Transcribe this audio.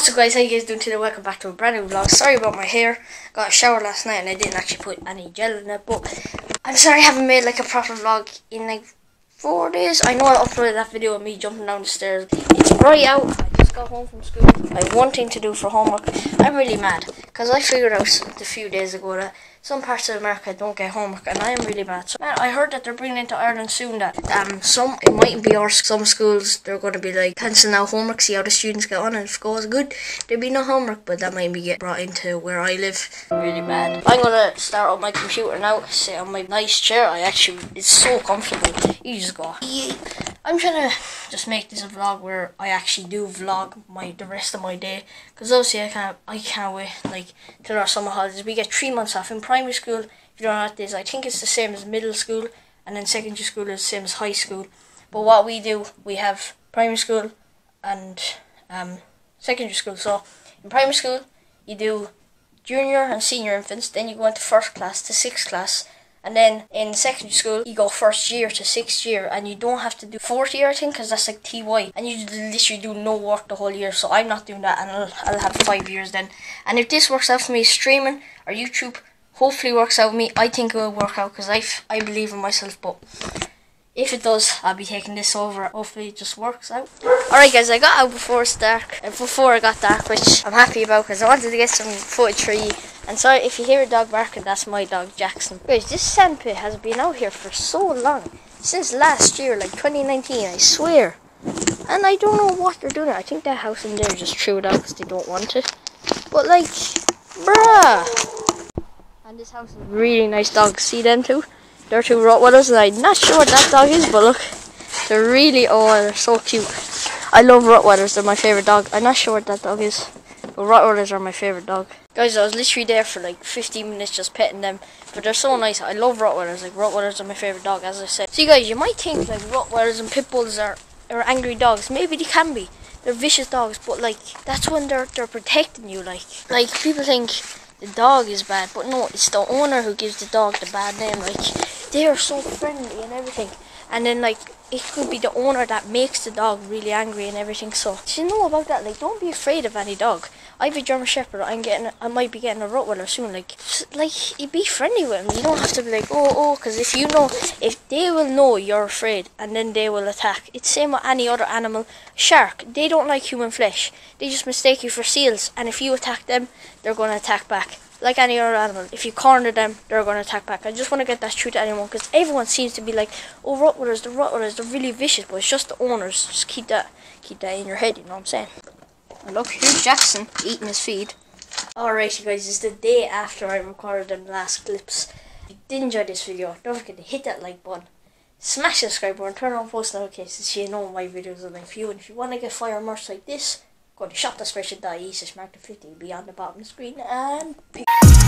What's up guys, how you guys doing today? Welcome back to a brand new vlog. Sorry about my hair. Got a shower last night and I didn't actually put any gel in it. But I'm sorry I haven't made like a proper vlog in like four days. I know I uploaded that video of me jumping down the stairs. It's bright out. I just got home from school. I have one thing to do for homework. I'm really mad. Because I figured out a few days ago that some parts of America don't get homework and I am really mad. So, man, I heard that they're bringing into Ireland soon that um some it mightn't be our some schools they're going to be like cancelling out homework, see how the students get on and if it goes good there'll be no homework but that might be get brought into where I live. Really bad. I'm gonna start up my computer now, sit on my nice chair. I actually it's so comfortable. You just go. I'm trying to just make this a vlog where I actually do vlog my the rest of my day because obviously I can't I can't wait like till our summer holidays. We get three months off in primary school. If you don't know what it is, I think it's the same as middle school, and then secondary school is the same as high school. But what we do, we have primary school and um, secondary school. So in primary school, you do junior and senior infants. Then you go into first class to sixth class and then in secondary school, you go first year to sixth year, and you don't have to do fourth year, I think, because that's like TY, and you literally do no work the whole year. So I'm not doing that, and I'll, I'll have five years then. And if this works out for me, streaming or YouTube, hopefully works out for me. I think it will work out because I I believe in myself, but if it does, I'll be taking this over. Hopefully, it just works out. Alright, guys, I got out before it's dark, uh, before it got dark, which I'm happy about because I wanted to get some footage for you. And sorry if you hear a dog barking, that's my dog Jackson. Guys, this sandpit has been out here for so long, since last year, like 2019, I swear. And I don't know what they're doing. I think that house in there just threw it out because they don't want it. But like, bruh. And this house is really nice dogs. See them too? They're two Rottweilers, and I'm not sure what that dog is, but look, they're really, oh, they're so cute. I love Rottweilers, they're my favourite dog. I'm not sure what that dog is, but Rottweilers are my favourite dog. Guys, I was literally there for like 15 minutes just petting them, but they're so nice. I love Rottweilers, like Rottweilers are my favourite dog, as I said. See guys, you might think like Rottweilers and Pit Bulls are, are angry dogs. Maybe they can be. They're vicious dogs, but like, that's when they're, they're protecting you, like. Like, people think the dog is bad, but no, it's the owner who gives the dog the bad name, like they are so friendly and everything. And then like it could be the owner that makes the dog really angry and everything. So you know about that? Like don't be afraid of any dog. I have a German Shepherd. I'm getting. I might be getting a Rottweiler soon. Like, like, be friendly with them. You don't have to be like, oh, oh, because if you know, if they will know you're afraid, and then they will attack. It's same with any other animal. Shark. They don't like human flesh. They just mistake you for seals, and if you attack them, they're going to attack back like any other animal. If you corner them, they're going to attack back. I just want to get that true to anyone because everyone seems to be like, oh, Rottweilers, the Rottweilers, they're really vicious, but it's just the owners. Just keep that, keep that in your head. You know what I'm saying? Look, here's Jackson eating his feed. Alright, you guys, it's the day after I recorded them last clips. If you did enjoy this video, don't forget to hit that like button. Smash the subscribe button, turn on post notifications so you know my videos are like for you. And if you want to get fire merch like this, Go to shopthespreadsheet.ie slash mark 50 be on the bottom of the screen and peace.